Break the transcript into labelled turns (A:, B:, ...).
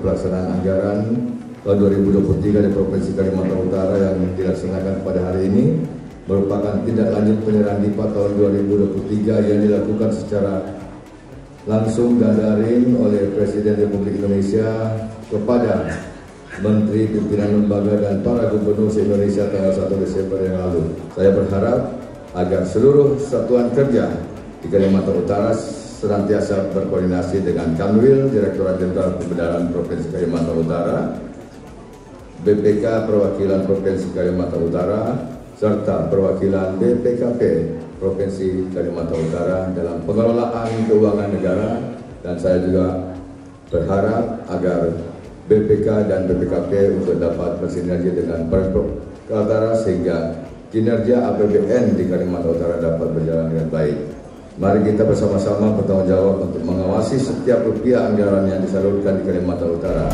A: pelaksanaan anggaran tahun 2023 di Provinsi Kalimantan Utara yang dilaksanakan pada hari ini merupakan tindak lanjut penyerahan DIPA tahun 2023 yang dilakukan secara langsung dan daring oleh Presiden Republik Indonesia kepada Menteri Pimpinan Lembaga dan para Gubernur se-Indonesia tanggal 1 Desember yang lalu. Saya berharap agar seluruh satuan kerja di Kalimantan Utara senantiasa berkoordinasi dengan Kanwil, Direktorat Jenderal Pembedaran Provinsi Kalimantan Utara, BPK Perwakilan Provinsi Kalimantan Utara, serta perwakilan BPKP Provinsi Kalimantan Utara dalam pengelolaan keuangan negara dan saya juga berharap agar BPK dan BPKP untuk dapat bersinergi dengan Pemprov Kaltara sehingga kinerja APBN di Kalimantan Utara dapat berjalan dengan baik. Mari kita bersama-sama bertanggung jawab untuk mengawasi setiap rupiah anggaran yang disalurkan di Kalimantan Utara.